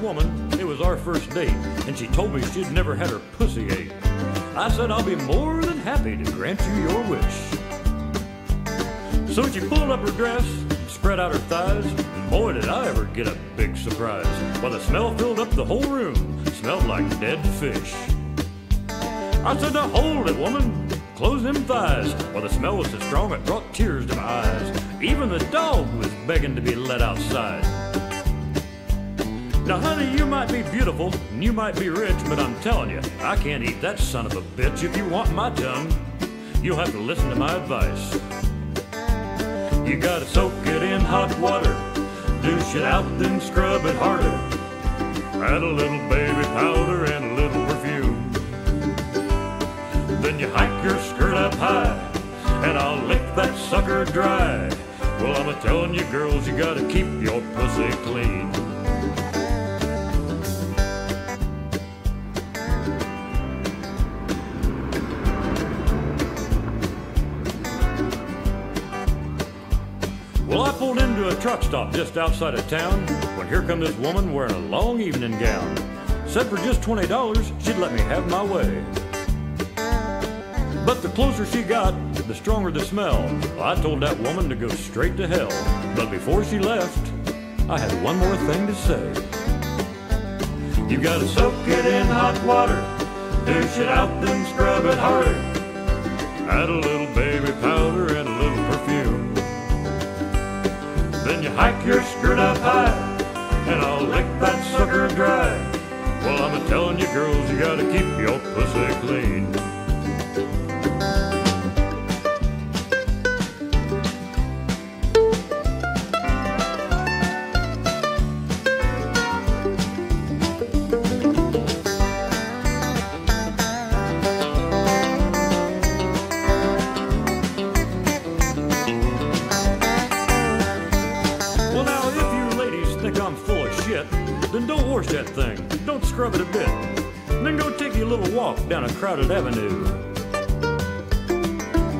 woman, it was our first date, and she told me she'd never had her pussy ate. I said I'll be more than happy to grant you your wish. So she pulled up her dress, spread out her thighs, and boy did I ever get a big surprise. While the smell filled up the whole room, smelled like dead fish. I said, now hold it, woman, close them thighs. While the smell was so strong it brought tears to my eyes. Even the dog was begging to be let outside. Now, honey, you might be beautiful and you might be rich, but I'm telling you, I can't eat that son of a bitch. If you want my tongue, you'll have to listen to my advice. You gotta soak it in hot water, douche it out, then scrub it harder. Add a little baby powder and a little perfume. Then you hike your skirt up high, and I'll lick that sucker dry. Well, I'm a telling you, girls, you gotta keep your pussy clean. Pulled into a truck stop just outside of town when here come this woman wearing a long evening gown. Said for just $20, she'd let me have my way. But the closer she got, the stronger the smell. I told that woman to go straight to hell. But before she left, I had one more thing to say. You gotta soak it in hot water, douche it out, then scrub it harder. Add a little baby powder Then you hike your skirt up high, and I'll lick that sucker dry. Well, I'm a telling you, girls, you gotta keep your pussy clean. Then don't wash that thing. Don't scrub it a bit. Then go take you a little walk down a crowded avenue.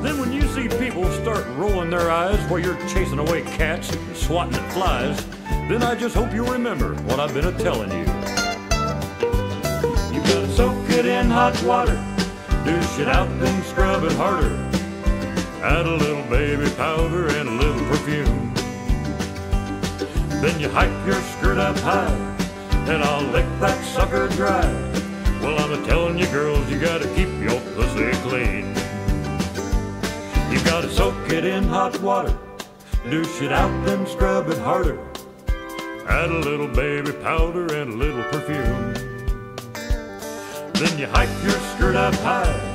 Then, when you see people start rolling their eyes while you're chasing away cats and swatting at flies, then I just hope you'll remember what I've been a telling you. You gotta soak it in hot water, douche it out, then scrub it harder. Add a little baby powder and a little perfume. Then you hike your skirt up high, and I'll lick that sucker dry. Well, I'm a telling you, girls, you gotta keep your pussy clean. You gotta soak it in hot water, douche it out, then scrub it harder. Add a little baby powder and a little perfume. Then you hike your skirt up high,